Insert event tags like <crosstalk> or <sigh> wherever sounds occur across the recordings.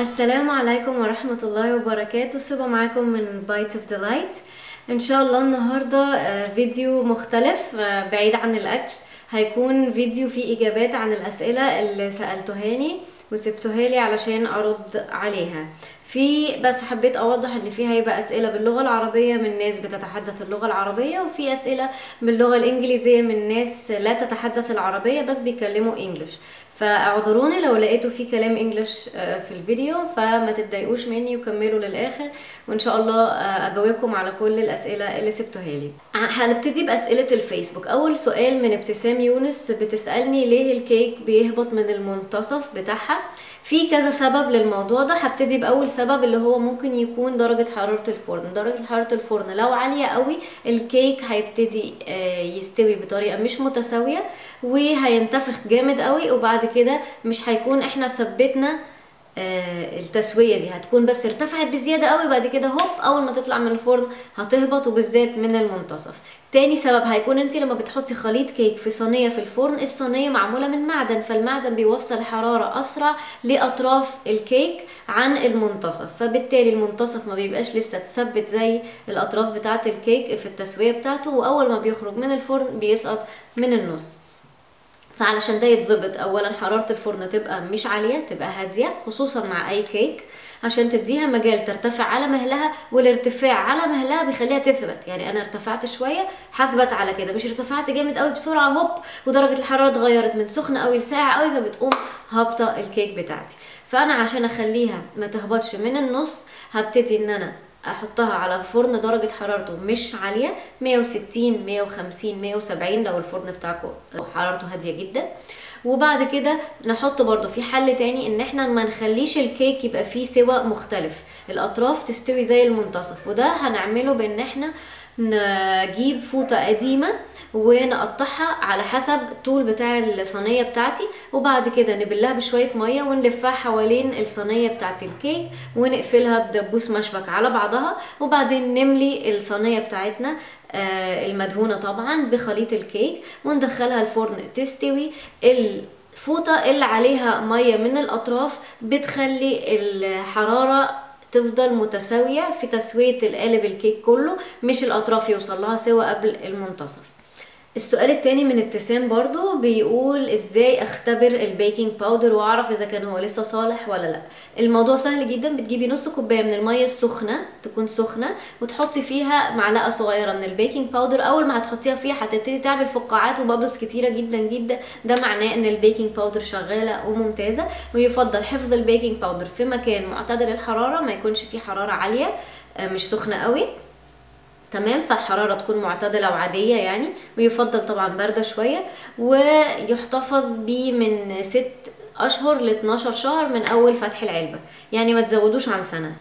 السلام عليكم ورحمة الله وبركاته. سيبا معاكم من Bite of Delight إن شاء الله النهاردة آه، فيديو مختلف آه، بعيد عن الأكل. هيكون فيديو فيه إجابات عن الأسئلة اللي سألتوهاني وسبتوها لي علشان أرد عليها. في بس حبيت أوضح إن في هيبقى أسئلة باللغة العربية من ناس بتتحدث اللغة العربية وفي أسئلة باللغة الإنجليزية من ناس لا تتحدث العربية بس بيكلموا English فاعذروني لو لقيتوا في كلام انجلش آه، في الفيديو فما تتضايقوش مني وكملوا للآخر وإن شاء الله آه، أجاوبكم على كل الأسئلة اللي سبتوها لي. ع- هنبتدي بأسئلة الفيسبوك. أول سؤال من ابتسام يونس بتسألني ليه الكيك بيهبط من المنتصف بتاعها؟ في كذا سبب للموضوع ده هبتدي بأول سبب اللي هو ممكن يكون درجة حرارة الفرن. درجة حرارة الفرن لو عالية قوي الكيك هيبتدي آه، يستوي بطريقة مش متساوية وهينتفخ جامد قوي وبعد كده مش هيكون إحنا ثبتنا التسوية دي هتكون بس ارتفعت بزيادة قوي بعد كده هوب أول ما تطلع من الفرن هتهبط وبالذات من المنتصف. تاني سبب هيكون انت لما بتحطي خليط كيك في صينية في الفرن الصينية معمولة من معدن فالمعدن بيوصل حرارة أسرع لأطراف الكيك عن المنتصف. فبالتالي المنتصف ما بيبقاش لسه اتثبت زي الأطراف بتاعة الكيك في التسوية بتاعته وأول ما بيخرج من الفرن بيسقط من النص. فعلشان ده يتظبط اولا حرارة الفرن تبقى مش عالية تبقى هادية خصوصا مع أي كيك عشان تديها مجال ترتفع على مهلها والارتفاع على مهلها بيخليها تثبت. يعني أنا ارتفعت شوية هثبت على كده. مش ارتفعت جامد قوي بسرعة هوب ودرجة الحرارة اتغيرت من سخنة قوي لساقعة قوي فبتقوم هابطة الكيك بتاعتي. فأنا عشان أخليها ما تهبطش من النص هبتدي إن أنا احطها على فرن درجة حرارته مش عالية 160 150 170 لو الفرن بتاعكم حرارته هادية جدا. وبعد كده نحط برضو في حل تاني ان إحنا ما نخليش الكيك يبقى فيه سوى مختلف. الأطراف تستوي زي المنتصف وده هنعمله بان إحنا نجيب فوطة قديمة ونقطعها على حسب الطول بتاع الصينية بتاعتي وبعد كده نبلها بشوية مية ونلفها حوالين الصينية بتاعت الكيك ونقفلها بدبوس مشبك على بعضها وبعدين نملي الصينية بتاعتنا آه، المدهونة طبعا بخليط الكيك وندخلها الفرن تستوي. الفوطة اللي عليها مية من الأطراف بتخلي الحرارة تفضل متساوية في تسوية القالب الكيك كله مش الأطراف يوصل لها سوا قبل المنتصف. السؤال التاني من ابتسام برضو بيقول إزاي اختبر ال baking powder واعرف اذا كان هو لسه صالح ولا لا. الموضوع سهل جدا بتجيبي نص كوباية من المية السخنة تكون سخنة وتحطي فيها معلقة صغيرة من ال baking powder أول ما هتحطيها فيها هتبتدي تعمل فقاعات و bubbles كتيرة جدا جدا. ده معناه إن ال baking powder شغالة وممتازة ويفضل حفظ ال baking powder في مكان معتدل الحرارة ما يكونش فيه حرارة عالية آه، مش سخنة قوي. تمام فالحرارة تكون معتدلة وعادية يعني ويفضل طبعا باردة شوية ويحتفظ بيه من ست أشهر ل 12 شهر من أول فتح العلبة. يعني ما تزودوش عن سنة.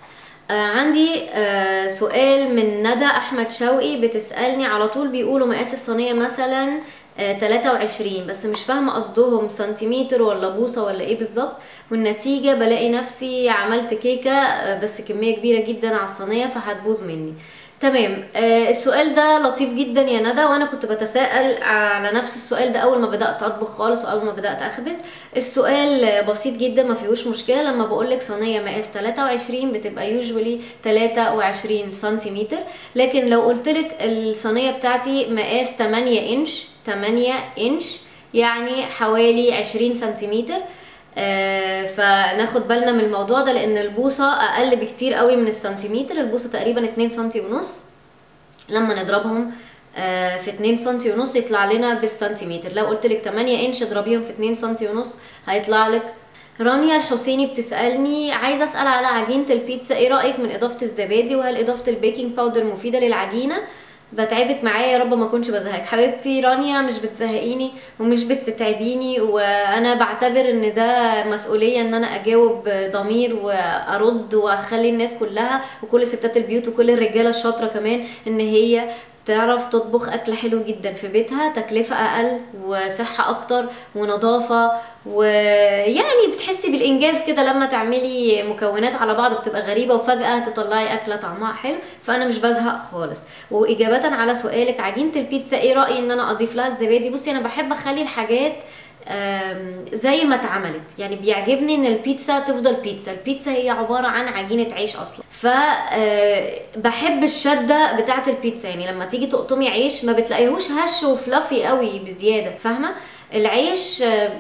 آه عندي آه سؤال من ندى أحمد شوقي بتسألني على طول بيقولوا مقاس الصينية مثلا آه 23 بس مش فاهمة قصدهم سنتيمتر ولا بوصة ولا إيه بالظبط. والنتيجة بلاقي نفسي عملت كيكة آه بس كمية كبيرة جدا على الصينية فهتبوظ مني. تمام. آه السؤال ده لطيف جدا يا ندى وأنا كنت بتساءل على نفس السؤال ده أول ما بدأت أطبخ خالص وأول ما بدأت أخبز. السؤال بسيط جدا ما فيهوش مشكلة. لما بقول لك صينية مقاس 23 بتبقى يوجوالي 23 سنتيمتر. لكن لو قلت لك الصينية بتاعتي مقاس 8 انش 8 انش يعني حوالي 20 سنتيمتر. فناخد بالنا من الموضوع ده لأن البوصة أقل بكتير قوي من السنتيمتر. البوصة تقريبا 2 سنتي ونص. لما نضربهم آه، في 2 سنتي ونص يطلع لنا بالسنتيمتر. لو قلت لك 8 إنش اضربيهم في 2 سنتي ونص هيطلع لك رانيا الحسيني بتسألني عايزة أسأل على عجينة البيتزا. إيه رأيك من إضافة الزبادي؟ وهل إضافة ال baking powder مفيدة للعجينة؟ بتعبك معايا يا رب ما اكونش بزهقك. حبيبتي رانيا مش بتزهقيني ومش بتتعبيني وأنا بعتبر إن ده مسؤولية إن أنا أجاوب ضمير وأرد وأخلي الناس كلها وكل ستات البيوت وكل الرجالة الشاطرة كمان إن هي تعرف تطبخ أكل حلو جدا في بيتها تكلفة أقل وصحة أكتر ونظافة ويعني بتحسي بالإنجاز كده لما تعملي مكونات على بعض بتبقى غريبة وفجأة تطلعي أكلة طعمها حلو فأنا مش بزهق خالص. وإجابة على سؤالك عجينة البيتزا إيه رأيي إن أنا أضيف لها الزبادي؟ بصي أنا بحب أخلي الحاجات زي ما اتعملت. يعني بيعجبني إن البيتزا تفضل بيتزا. البيتزا هي عبارة عن عجينة عيش أصلا. ف آه، بحب الشدة بتاعة البيتزا. يعني لما تيجي تقطمي عيش ما بتلاقيهوش هش وفلافي قوي بزيادة. فاهمة؟ العيش آه،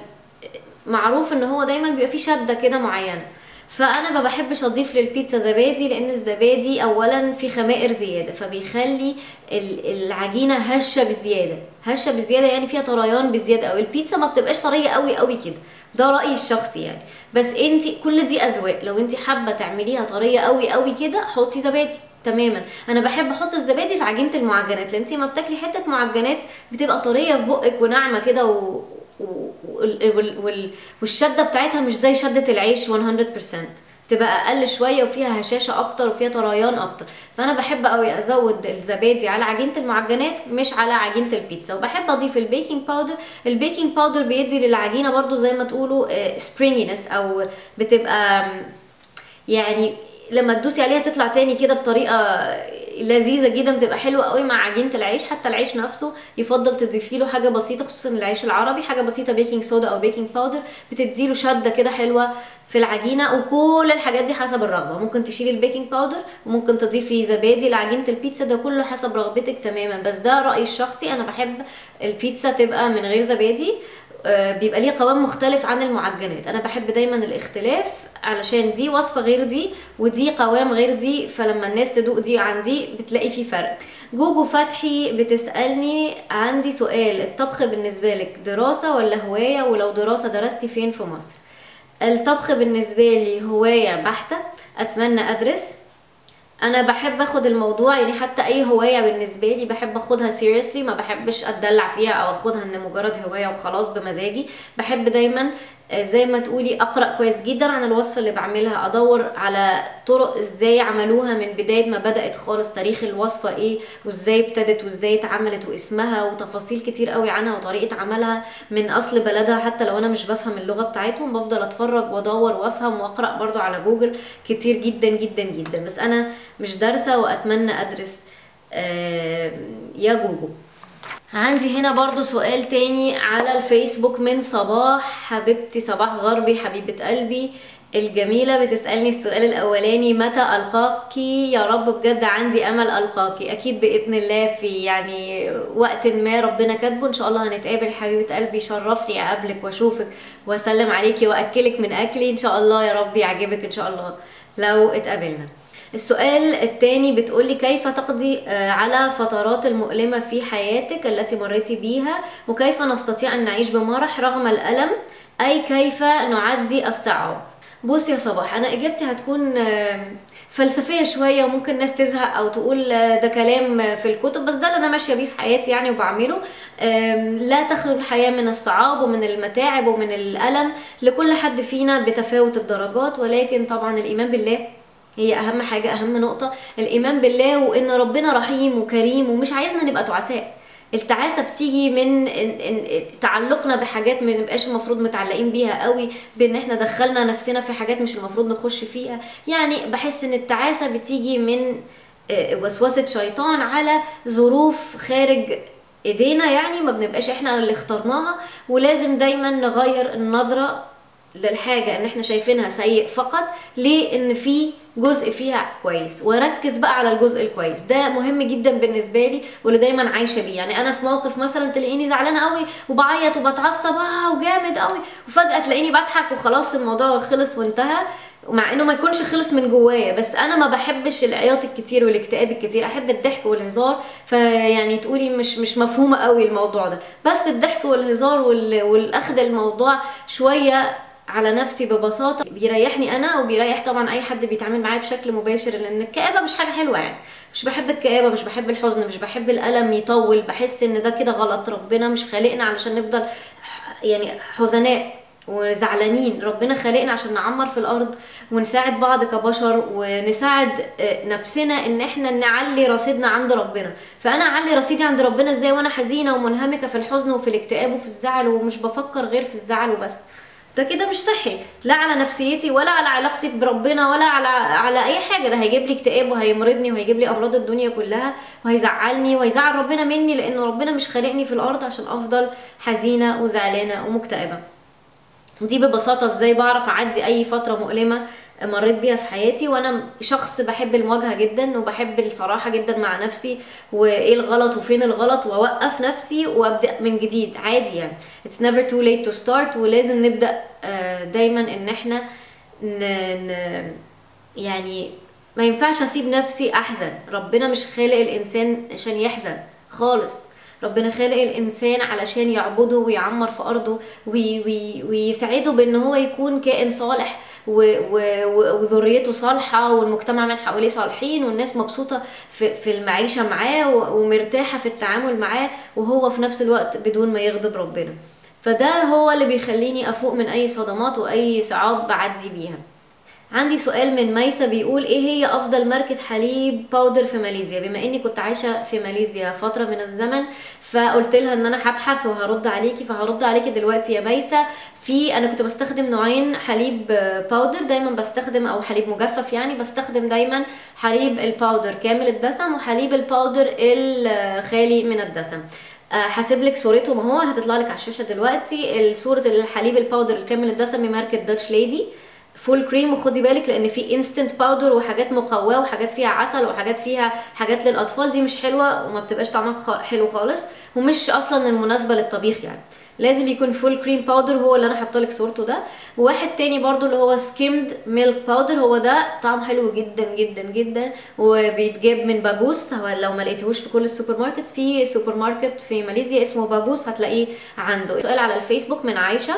معروف إن هو دايما بيبقى فيه شدة كده معينة. فأنا ما بحبش أضيف للبيتزا زبادي لأن الزبادي اولا في خمائر زيادة فبيخلي ال- العجينة هشة بزيادة. هشة بزيادة يعني فيها طريان بزيادة قوي البيتزا ما بتبقاش طرية قوي قوي كده. ده رأيي الشخصي يعني. بس انت كل دي أذواق. لو انت حابة تعمليها طرية قوي قوي كده حطي زبادي. تماما. أنا بحب أحط الزبادي في عجينة المعجنات لأن انت لما بتاكلي حتة معجنات بتبقى طرية في بقك وناعمة كده و... والشدة بتاعتها مش زي شدة العيش 100% تبقى أقل شوية وفيها هشاشة أكتر وفيها طريان أكتر. فأنا بحب قوي أزود الزبادي على عجينة المعجنات مش على عجينة البيتزا. وبحب أضيف ال baking powder ال baking powder بيدي للعجينة برضو زي ما تقولوا springiness أو بتبقى يعني لما تدوسي عليها تطلع تاني كده بطريقة لذيذة جدا بتبقى حلوة قوي مع عجينة العيش حتى العيش نفسه يفضل تضيفي له حاجة بسيطة خصوصا العيش العربي حاجة بسيطة baking soda أو baking powder بتدي له شدة كده حلوة في العجينة وكل الحاجات دي حسب الرغبة. ممكن تشيلي ال baking powder وممكن تضيفي زبادي لعجينة البيتزا ده كله حسب رغبتك تماما. بس ده رأيي الشخصي أنا بحب البيتزا تبقى من غير زبادي. بيبقى ليه قوام مختلف عن المعجنات. أنا بحب دايما الاختلاف علشان دي وصفة غير دي ودي قوام غير دي فلما الناس تدوق دي عن دي بتلاقي في فرق. جوجو فتحي بتسألني عندي سؤال الطبخ بالنسبة لك دراسة ولا هواية؟ ولو دراسة درستي فين في مصر؟ الطبخ بالنسبة لي هواية بحتة أتمنى أدرس. أنا بحب آخد الموضوع يعني حتى أي هواية بالنسبة لي بحب آخدها سيريسلي ما بحبش أتدلع فيها أو آخدها إن مجرد هواية وخلاص بمزاجي. بحب دايما زي ما تقولي أقرأ كويس جدا عن الوصفه اللي بعملها أدور على طرق إزاي عملوها من بداية ما بدأت خالص تاريخ الوصفة إيه وإزاي ابتدت وإزاي اتعملت واسمها وتفاصيل كتير قوي عنها وطريقة عملها من أصل بلدها حتى لو أنا مش بفهم اللغة بتاعتهم بفضل أتفرج وأدور وأفهم وأقرأ برضو على جوجل كتير جدا جدا جدا. بس أنا مش دارسة وأتمنى أدرس آه، يا جوجو عندي هنا برضو سؤال تاني على الفيسبوك من صباح. حبيبتي صباح غربي حبيبة قلبي. الجميلة بتسألني السؤال الأولاني متى ألقاكي؟ يا رب بجد عندي أمل ألقاكي. أكيد بإذن الله في يعني وقت ما ربنا كاتبه. إن شاء الله هنتقابل. حبيبة قلبي شرفني أقابلك وأشوفك وأسلم عليكي وأكلك من أكلي. إن شاء الله يا رب يعجبك إن شاء الله. لو اتقابلنا. السؤال الثاني بتقولي كيف تقضي آه، على فترات المؤلمة في حياتك التي مريتي بيها؟ وكيف نستطيع أن نعيش بمرح رغم الألم؟ أي كيف نعدي الصعاب؟ بصي يا صباح أنا إجابتي هتكون آه، فلسفية شوية وممكن ناس تزهق أو تقول آه، ده كلام في الكتب بس ده اللي أنا ماشية بيه في حياتي يعني وبعمله. لا تخلو الحياة من الصعاب ومن المتاعب ومن الألم لكل حد فينا بتفاوت الدرجات ولكن طبعا الإيمان بالله هي أهم حاجة أهم نقطة. الإيمان بالله وإن ربنا رحيم وكريم ومش عايزنا نبقى تعساء. التعاسة بتيجي من تعلقنا بحاجات ما نبقاش المفروض متعلقين بيها قوي بإن إحنا دخلنا نفسنا في حاجات مش المفروض نخش فيها. يعني بحس إن التعاسة بتيجي من آه، وسوسة شيطان على ظروف خارج إيدينا يعني ما بنبقاش إحنا اللي اخترناها. ولازم دايما نغير النظرة للحاجة إن إحنا شايفينها سيء فقط ليه؟ إن في جزء فيها كويس. واركز بقى على الجزء الكويس. ده مهم جدا بالنسبة لي واللي دايما عايشة بيه. يعني أنا في موقف مثلا تلاقيني زعلانة قوي وبعيط وبتعصب آه وجامد قوي. وفجأة تلاقيني بضحك وخلاص الموضوع خلص وانتهى ومع إنه ما يكونش خلص من جوايا. بس أنا ما بحبش العياط الكتير والاكتئاب الكتير. أحب الضحك والهزار. فيعني تقولي مش مش مفهومة قوي الموضوع ده. بس الضحك والهزار وال- والأخذ الموضوع شوية على نفسي ببساطة بيريحني أنا وبيريح طبعا أي حد بيتعامل معايا بشكل مباشر لأن الكآبة مش حاجة حلوة يعني. مش بحب الكآبة مش بحب الحزن مش بحب الألم يطول. بحس إن ده كده غلط. ربنا مش خالقنا علشان نفضل يعني حزناء وزعلانين. ربنا خلقنا عشان نعمر في الأرض ونساعد بعض كبشر ونساعد آه، نفسنا إن إحنا نعلي رصيدنا عند ربنا. فأنا أعلي رصيدي عند ربنا إزاي؟ وأنا حزينة ومنهمكة في الحزن وفي الاكتئاب وفي الزعل ومش بفكر غير في الزعل وبس. ده كده مش صحي. لا على نفسيتي ولا على علاقتي بربنا ولا على على أي حاجة. ده هيجيب لي اكتئاب وهيمرضني وهيجيب لي أمراض الدنيا كلها وهيزعلني وهيزعل ربنا مني لأنه ربنا مش خالقني في الأرض عشان أفضل حزينة وزعلانة ومكتئبة. دي ببساطة إزاي بعرف أعدي أي فترة مؤلمة مريت بيها في حياتي وأنا شخص بحب المواجهة جدا وبحب الصراحة جدا مع نفسي وإيه الغلط وفين الغلط وأوقف نفسي وأبدأ من جديد عادي يعني. It's never too late to start ولازم نبدأ آه، دايما إن إحنا ن... يعني ما ينفعش أسيب نفسي أحزن. ربنا مش خالق الإنسان عشان يحزن خالص. ربنا خالق الإنسان علشان يعبده ويعمر في أرضه وي وي ويسعده بإن هو يكون كائن صالح. وذريته صالحة والمجتمع من حواليه صالحين والناس مبسوطة في, في المعيشة معاه ومرتاحة في التعامل معاه وهو في نفس الوقت بدون ما يغضب ربنا. فده هو اللي بيخليني أفوق من أي صدمات وأي صعاب بعدي بيها. عندي سؤال من ميسة بيقول إيه هي أفضل ماركة حليب باودر في ماليزيا؟ بما إني كنت عايشة في ماليزيا فترة من الزمن فقلت لها إن أنا هبحث وهرد عليكي فهرد عليكي دلوقتي يا ميسة في أنا كنت بستخدم نوعين حليب powder دايما بستخدم أو حليب مجفف يعني بستخدم دايما حليب ال powder كامل الدسم وحليب ال powder الخالي من الدسم. هسيب لك صورتهم اهو هتطلع لك على الشاشة دلوقتي. صوره الحليب ال powder الكامل الدسم ماركه Dutch Lady full cream وخدي بالك لأن في instant powder وحاجات مقواه وحاجات فيها عسل وحاجات فيها حاجات للأطفال دي مش حلوة وما بتبقاش طعمها حلو خالص ومش أصلا المناسبة للطبيخ يعني. لازم يكون full cream powder هو اللي أنا حاطه لك صورته ده. وواحد تاني برضو اللي هو skimmed milk powder هو ده طعم حلو جدا جدا جدا وبيتجاب من باجوس. هو لو ما لقيتهوش في كل ال supermarkets في سوبر ماركت في ماليزيا اسمه باجوس هتلاقيه عنده. سؤال على الفيسبوك من عايشة.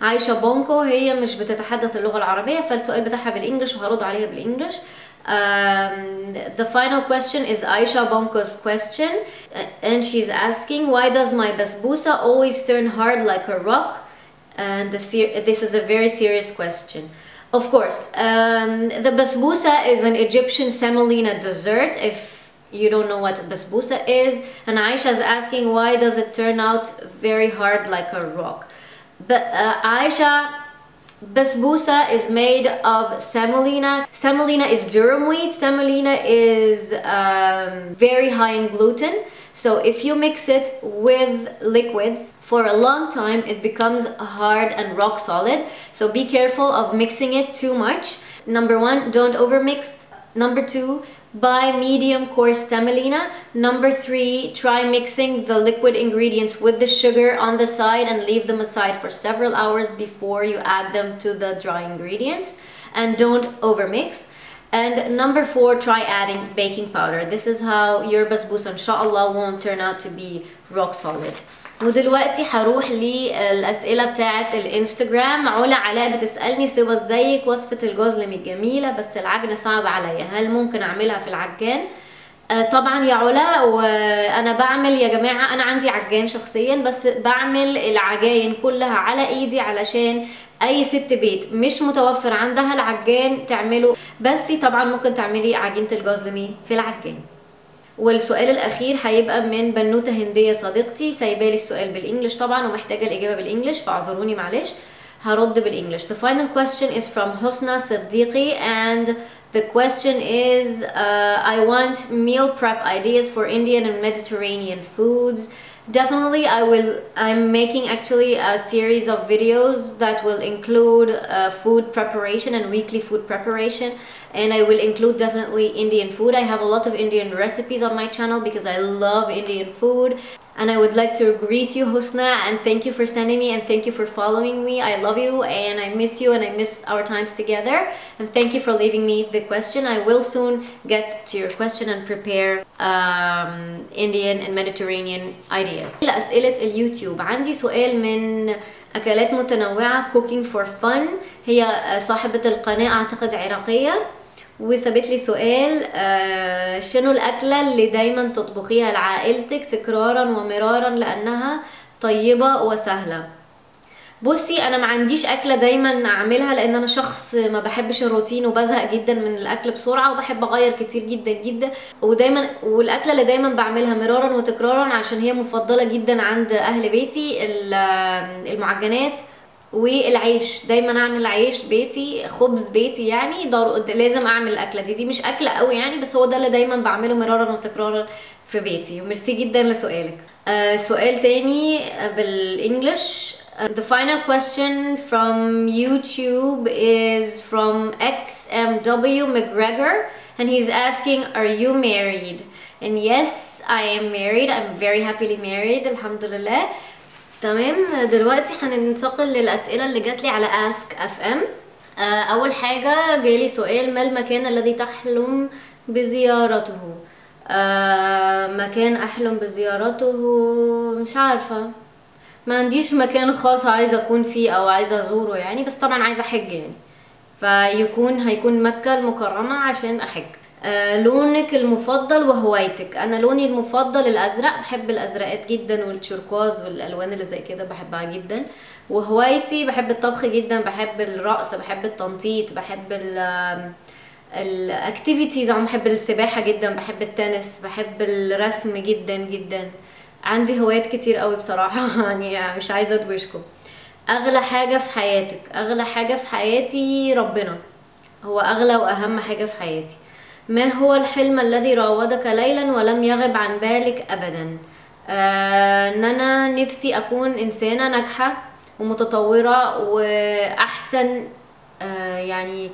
عايشه بونكو هي مش بتتحدث اللغه العربيه فالسؤال بتاعها بالانجلش وهرد عليها بالانجلش Um, the final question is Aisha Bonko's question, uh, and she's asking, why does my basbousa always turn hard like a rock? And the ser- this is a very serious question. Of course, um, the basbousa is an Egyptian semolina dessert. If you don't know what basbousa is, and Aisha is asking, why does it turn out very hard like a rock? But uh, Aisha, basbousa is made of semolina. Semolina is durum wheat. Semolina is um, very high in gluten. So if you mix it with liquids for a long time, it becomes hard and rock solid. So be careful of mixing it too much. Number one, don't overmix. Number two, buy medium coarse semolina. Number three, try mixing the liquid ingredients with the sugar on the side and leave them aside for several hours before you add them to the dry ingredients. And don't overmix. And number four, try adding baking powder. This is how your basbousa, inshallah, won't turn out to be rock solid. ودلوقتي هروح للأسئلة بتاعة الإنستجرام. علا علاء بتسألني سوى إزيك؟ وصفة الجزلم الجميلة بس العجن صعب عليا. هل ممكن أعملها في العجان؟ آه، طبعا يا علا وأنا بعمل يا جماعة أنا عندي عجان شخصيا بس بعمل العجاين كلها على إيدي علشان أي ست بيت مش متوفر عندها العجان تعمله. بس طبعا ممكن تعملي عجينة الجزلمي في العجان. والسؤال الاخير هيبقى من بنوته هنديه صديقتي سايبالي السؤال بالانجلش طبعا ومحتاجه الاجابه بالانجلش فاعذروني معلش هرد بالانجلش the final question is from Husna Siddiqui and the question is uh, I want meal prep ideas for Indian and Mediterranean foods definitely I will I'm making actually a series of videos that will include uh, food preparation and weekly food preparation and I will include definitely Indian food. I have a lot of Indian recipes on my channel because I love Indian food. And I would like to greet you, Husna, and thank you for sending me and thank you for following me. I love you and I miss you and I miss our times together. And thank you for leaving me the question. I will soon get to your question and prepare um, Indian and Mediterranean ideas. لأسئلة اليوتيوب عندي سؤال من أكلات متنوعة cooking for fun هي صاحبة القناة أعتقد عراقية وسابت لي سؤال آه شنو الأكلة اللي دايما تطبخيها لعائلتك تكرارا ومرارا لأنها طيبة وسهلة؟ بصي أنا ما عنديش أكلة دايما أعملها لأن أنا شخص ما بحبش الروتين وبزهق جدا من الأكل بسرعة وبحب أغير كتير جدا جدا. ودايما والأكلة اللي دايما بعملها مرارا وتكرارا عشان هي مفضلة جدا عند أهل بيتي المعجنات والعيش. دايما أعمل عيش بيتي خبز بيتي يعني ضر... لازم أعمل الأكلة دي. دي مش أكلة قوي يعني بس هو ده اللي دايما بعمله مرارا وتكرارا في بيتي. وميرسي جدا لسؤالك. آه سؤال تاني بالإنجلش. Uh, the final question from YouTube is from XMW McGregor and he's asking are you married? And yes I am married. I'm very happily married لله تمام دلوقتي هننتقل للأسئلة اللي جات لي على Ask.fm أول حاجة جالي سؤال ما المكان الذي تحلم بزيارته؟ آه مكان أحلم بزيارته؟ مش عارفة. ما عنديش مكان خاص عايزة أكون فيه أو عايزة أزوره يعني بس طبعا عايزة أحج يعني. فيكون هيكون مكة المكرمة عشان آه لونك المفضل وهوايتك. أنا لوني المفضل الأزرق بحب الأزرقات جدا وال turquoise والألوان اللي زي كده بحبها جدا. وهوايتي بحب الطبخ جدا بحب الرقص بحب التنطيط بحب ال ال activities عم بحب السباحة جدا بحب التنس بحب الرسم جدا جدا. عندي هوايات كتير قوي بصراحة <laughs> يعني مش عايزة أدوشكم. أغلى حاجة في حياتك أغلى حاجة في حياتي ربنا. هو أغلى وأهم حاجة في حياتي. ما هو الحلم الذي راودك ليلا ولم يغب عن بالك ابدا؟ آه ان أنا نفسي أكون إنسانة ناجحة ومتطورة وأحسن آه يعني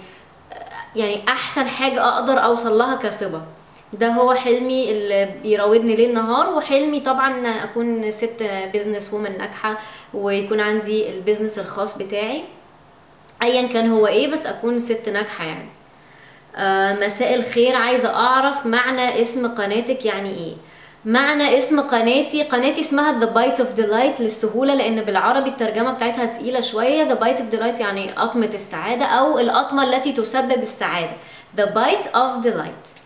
يعني أحسن حاجة أقدر أوصل لها كصبا ده هو حلمي اللي بيراودني ليل نهار وحلمي طبعا أكون ست business woman ناجحة ويكون عندي ال business الخاص بتاعي. ايا كان هو إيه بس أكون ست ناجحة يعني. مساء الخير. عايزة أعرف معنى اسم قناتك يعني إيه؟ معنى اسم قناتي قناتي اسمها The Bite of Delight للسهولة لأن بالعربي الترجمة بتاعتها تقيلة شوية. The Bite of Delight يعني قطمة السعادة أو القطمة التي تسبب السعادة. The Bite of Delight.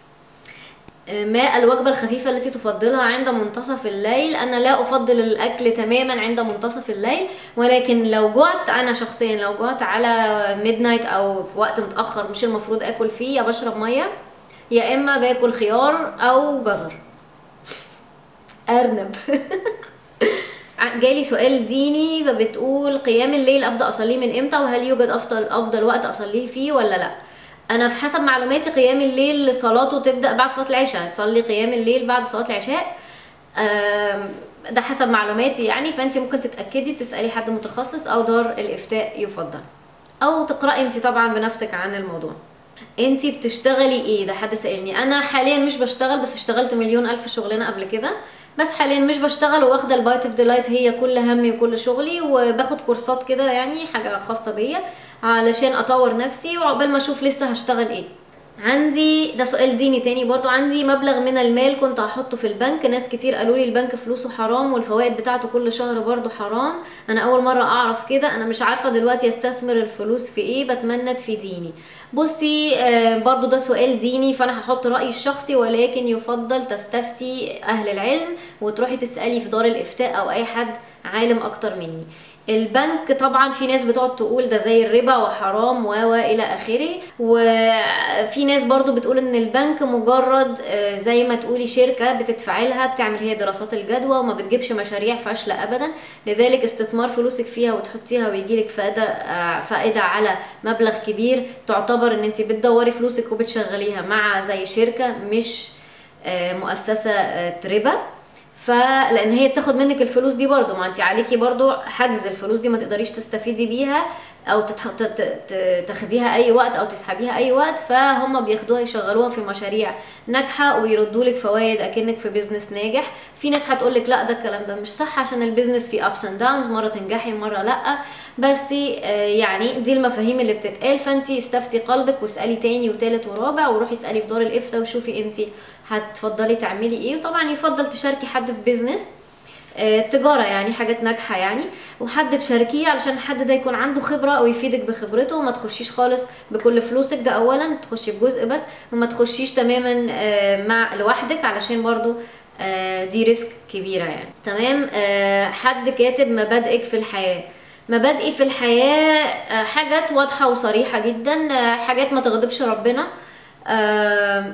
ما الوجبة الخفيفة التي تفضلها عند منتصف الليل؟ أنا لا أفضل الأكل تماما عند منتصف الليل ولكن لو جعت أنا شخصيا لو جعت على ميد نايت أو في وقت متأخر مش المفروض أكل فيه يا بشرب مية يا إما باكل خيار أو جزر. أرنب. <laughs> جالي سؤال ديني فبتقول قيام الليل أبدأ أصليه من إمتى؟ وهل يوجد افضل أفضل وقت أصليه فيه ولا لأ؟ أنا في حسب معلوماتي قيام الليل صلاته تبدا بعد صلاة العشاء تصلي قيام الليل بعد صلاة العشاء. ده حسب معلوماتي يعني فأنت ممكن تتأكدي وتسألي حد متخصص أو دار الإفتاء يفضل. أو تقرأي أنت طبعا بنفسك عن الموضوع. أنت بتشتغلي إيه؟ ده حد سألني. أنا حاليا مش بشتغل بس اشتغلت مليون ألف شغلانة قبل كده. بس حاليا مش بشتغل واخدة ال Bite of Delight هي كل همي وكل شغلي وباخد كورسات كده يعني حاجة خاصة بيا. علشان أطور نفسي وعقبال ما أشوف لسه هشتغل إيه. عندي ده سؤال ديني تاني برضو عندي مبلغ من المال كنت هحطه في البنك. ناس كتير قالوا لي البنك فلوسه حرام والفوائد بتاعته كل شهر برضو حرام. أنا أول مرة أعرف كده. أنا مش عارفة دلوقتي أستثمر الفلوس في إيه بتمنى تفيديني بصي آه برضو ده سؤال ديني فأنا هحط رأيي الشخصي ولكن يفضل تستفتي أهل العلم وتروحي تسألي في دار الإفتاء أو أي حد عالم أكتر مني. البنك طبعا في ناس بتقعد تقول ده زي الربا وحرام و إلى آخره. وفي ناس برضو بتقول إن البنك مجرد زي ما تقولي شركة بتدفع لها بتعمل هي دراسات الجدوى وما بتجيبش مشاريع فاشلة ابدا. لذلك استثمار فلوسك فيها وتحطيها ويجيلك فائدة فائدة على مبلغ كبير. تعتبر إن أنت بتدوري فلوسك وبتشغليها مع زي شركة مش مؤسسة ربا. فلان هي بتاخد منك الفلوس دي برضو ما انت عليكي برضو حجز. الفلوس دي ما تقدريش تستفيدي بيها. أو تاخديها أي وقت أو تسحبيها أي وقت فهم بياخدوها يشغلوها في مشاريع ناجحة ويردوا لك فوائد أكنك في بيزنس ناجح. في ناس هتقول لك لا ده الكلام ده مش صح عشان ال business فيه ups and downs مرة تنجحي مرة لأ. بس يعني دي المفاهيم اللي بتتقال فانت استفتي قلبك واسألي تاني وتالت ورابع وروحي اسألي في دار الإفتاء وشوفي انت هتفضلي تعملي إيه. وطبعا يفضل تشاركي حد في business تجارة يعني حاجات ناجحة يعني وحد تشاركيه علشان الحد ده يكون عنده خبرة أو يفيدك بخبرته وما تخشيش خالص بكل فلوسك. ده اولا تخشي بجزء بس وما تخشيش تماما مع لوحدك علشان برضو دي ريسك كبيرة يعني. تمام؟ حد كاتب مبادئك في الحياة. مبادئي في الحياة حاجات واضحة وصريحة جدا حاجات ما تغضبش ربنا.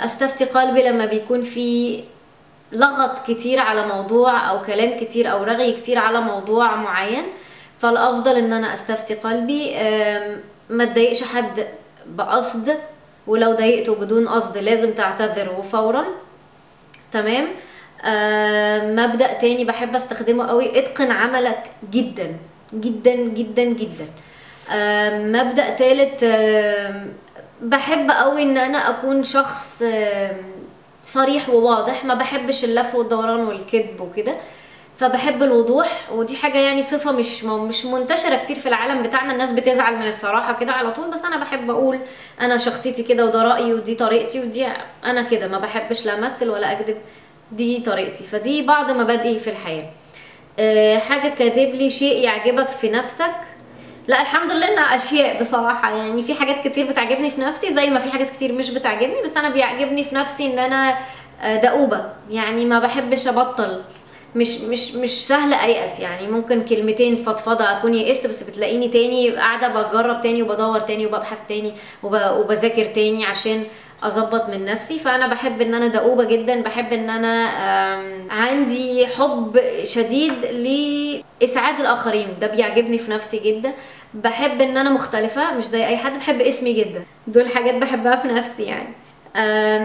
أستفتي قلبي لما بيكون في لغط كتير على موضوع أو كلام كتير أو رغي كتير على موضوع معين فالأفضل إن أنا أستفتي قلبي. ما تضايقش حد بقصد ولو ضايقته بدون قصد لازم تعتذر وفورا تمام؟ مبدأ تاني بحب أستخدمه قوي اتقن عملك جدا جدا جدا جدا. مبدأ تالت بحب قوي إن أنا أكون شخص صريح وواضح ما بحبش اللف والدوران والكذب وكده فبحب الوضوح ودي حاجة يعني صفة مش مش منتشرة كتير في العالم بتاعنا الناس بتزعل من الصراحة كده على طول بس أنا بحب أقول أنا شخصيتي كده وده رأيي ودي طريقتي ودي أنا كده ما بحبش لا أمثل ولا أكذب دي طريقتي فدي بعض مبادئي في الحياة. أه حاجة كاتب لي شيء يعجبك في نفسك لا الحمد لله إنها أشياء بصراحة. يعني في حاجات كتير بتعجبني في نفسي زي ما في حاجات كتير مش بتعجبني بس أنا بيعجبني في نفسي إن أنا آه، دؤوبة. يعني ما بحبش أبطل. مش مش مش سهل أيأس. يعني ممكن كلمتين فضفضة أكون يئست بس بتلاقيني تاني قاعدة بجرب تاني وبدور تاني وببحث تاني وب- وبذاكر تاني عشان أظبط من نفسي. فأنا بحب إن أنا دؤوبة جدا بحب إن أنا عندي حب شديد لإسعاد الآخرين. ده بيعجبني في نفسي جدا. بحب إن أنا مختلفة مش زي أي حد بحب اسمي جدا. دول حاجات بحبها في نفسي يعني.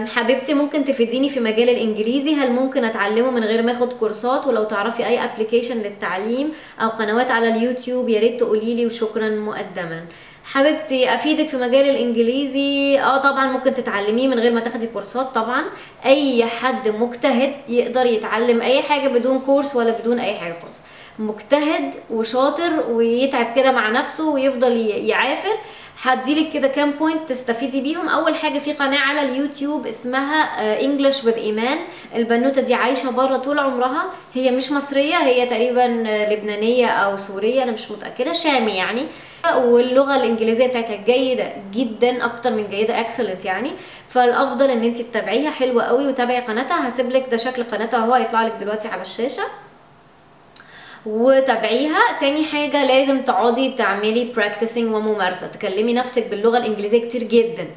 حبيبتي ممكن تفيديني في مجال الإنجليزي؟ هل ممكن أتعلمه من غير ما آخد كورسات؟ ولو تعرفي أي application للتعليم أو قنوات على اليوتيوب يا ريت تقولي لي وشكرا مقدما. حبيبتي أفيدك في مجال الإنجليزي؟ آه طبعا ممكن تتعلميه من غير ما تاخدي كورسات طبعا. أي حد مجتهد يقدر يتعلم أي حاجة بدون كورس ولا بدون أي حاجة خالص. مجتهد وشاطر ويتعب كده مع نفسه ويفضل يعافر. هديلك كده كام point تستفيدي بيهم. أول حاجة في قناة على اليوتيوب اسمها English with Iman البنوتة دي عايشة بره طول عمرها. هي مش مصرية هي تقريبا آه، لبنانية أو سورية أنا مش متأكدة شامي يعني. واللغة الإنجليزية بتاعتها جيدة جدا أكتر من جيدة اكسلنت يعني. فالأفضل إن انت تتابعيها حلوة قوي وتابعي قناتها. هسيب لك ده شكل قناتها اهو هيطلع لك دلوقتي على الشاشة. وتابعيها. تاني حاجة لازم تقعدي تعملي practicing وممارسة. تكلمي نفسك باللغة الإنجليزية كتير جدا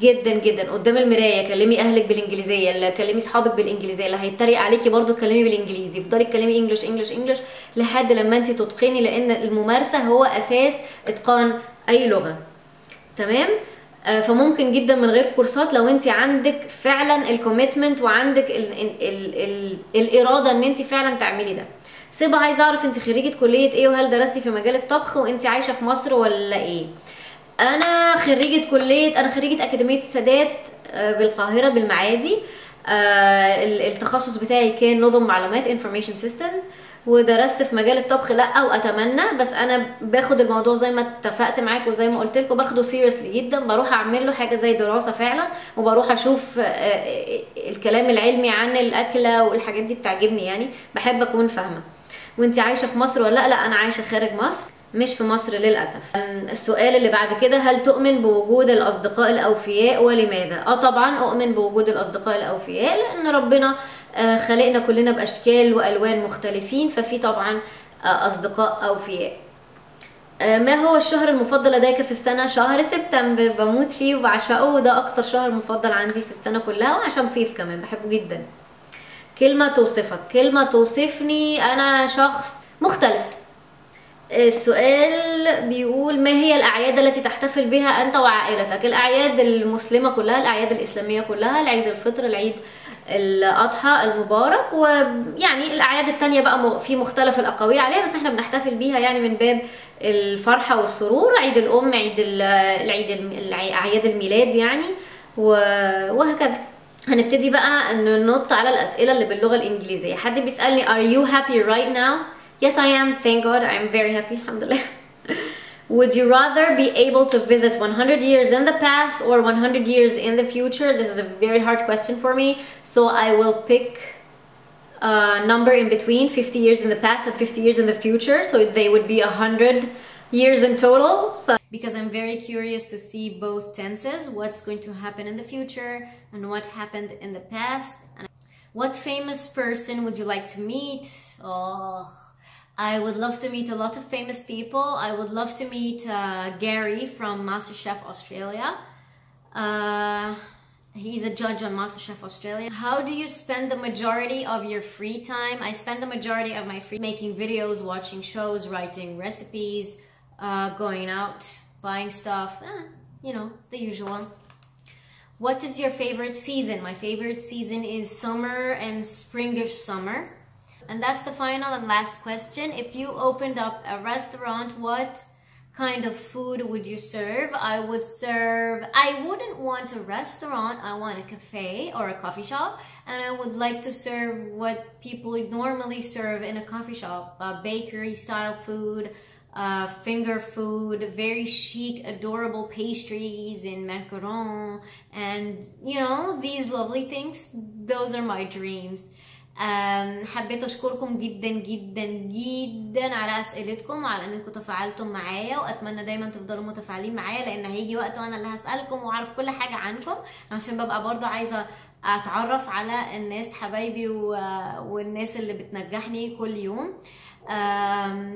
جدا جدا. قدام المراية كلمي أهلك بالإنجليزية اللي كلمي صحابك بالإنجليزية. اللي هيتريق عليكي برضو تكلمي بالإنجليزي. افضلي تكلمي إنجلش إنجلش إنجلش لحد لما أنت تتقني لأن الممارسة هو أساس إتقان أي لغة. تمام؟ آه، فممكن جدا من غير كورسات لو انت عندك فعلا الكوميتمنت وعندك ال ال ال ال الإرادة إن انت فعلا تعملي ده. سيبا عايزه أعرف أنت خريجة كلية إيه وهل درستي في مجال الطبخ وأنت عايشة في مصر ولا إيه؟ أنا خريجة كلية أنا خريجة أكاديمية السادات آه، بالقاهرة بالمعادي. آه، ال- التخصص بتاعي كان نظم معلومات information systems. ودرست في مجال الطبخ لأ وأتمنى. بس أنا باخد الموضوع زي ما اتفقت معاكم وزي ما قلت لكم باخده سيريسلي جدا. بروح أعمل له حاجة زي دراسة فعلا وبروح أشوف آه، الكلام العلمي عن الأكلة والحاجات دي بتعجبني يعني. بحب أكون فاهمة. وانت عايشة في مصر ولا لأ؟ لأ أنا عايشة خارج مصر مش في مصر للأسف. السؤال اللي بعد كده هل تؤمن بوجود الأصدقاء الأوفياء ولماذا؟ آه طبعا أؤمن بوجود الأصدقاء الأوفياء لأن ربنا آه، خلقنا كلنا بأشكال وألوان مختلفين ففي طبعا آه، أصدقاء أوفياء. آه، ما هو الشهر المفضل لديك في السنة؟ شهر سبتمبر بموت فيه وبعشقه وده أكتر شهر مفضل عندي في السنة كلها وعشان صيف كمان بحبه جدا. كلمة توصفك. كلمة توصفني أنا شخص مختلف. السؤال بيقول ما هي الأعياد التي تحتفل بها أنت وعائلتك؟ الأعياد المسلمة كلها الأعياد الإسلامية كلها العيد الفطر العيد الأضحى المبارك ويعني الأعياد التانية بقى في مختلف الأقاويل عليها بس إحنا بنحتفل بيها يعني من باب الفرحة والسرور عيد الأم عيد ال- العيد أعياد الميلاد يعني وهكذا. هنبتدي بقى ننط على الأسئلة اللي باللغة الإنجليزية حد بيسألني are you happy right now yes I am thank God I'm very happy الحمد لله Would you rather be able to visit 100 years in the past or 100 years in the future? This is a very hard question for me, so I will pick a number in between 50 years in the past and 50 years in the future, so they would be 100 years in total. So because I'm very curious to see both tenses, what's going to happen in the future and what happened in the past. And what famous person would you like to meet? Oh, I would love to meet a lot of famous people. I would love to meet uh, Gary from MasterChef Australia. Uh, He's a judge on MasterChef Australia. How do you spend the majority of your free time? I spend the majority of my free making videos, watching shows, writing recipes, uh, going out, buying stuff, eh, you know, the usual. What is your favorite season? My favorite season is summer and springish summer. And that's the final and last question. If you opened up a restaurant, what kind of food would you serve? I would serve, I wouldn't want a restaurant, I want a cafe or a coffee shop. And I would like to serve what people normally serve in a coffee shop, uh, bakery style food, uh, finger food, very chic, adorable pastries and macaron. And, you know, these lovely things, those are my dreams. أم، حبيت أشكركم جدا جدا جدا على أسئلتكم وعلى إنكم تفاعلتم معايا وأتمنى دايما تفضلوا متفاعلين معايا لأن هيجي وقت وأنا اللي هسألكم وأعرف كل حاجة عنكم عشان ببقى برضو عايزة أتعرف على الناس حبايبي و... والناس اللي بتنجحني كل يوم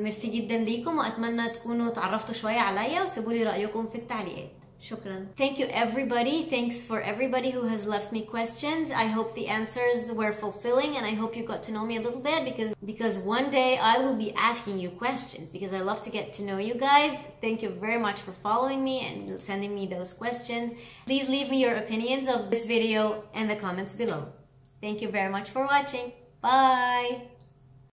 ميرسي جدا ليكم واتمنى تكونوا تعرفتوا شويه عليا وسيبوا لي رايكم في التعليقات شكرا thank you everybody thanks for everybody who has left me questions I hope the answers were fulfilling and I hope you got to know me a little bit because because one day I will be asking you questions because I love to get to know you guys thank you very much for following me and sending me those questions please leave me your opinions of this video in the comments below thank you very much for watching bye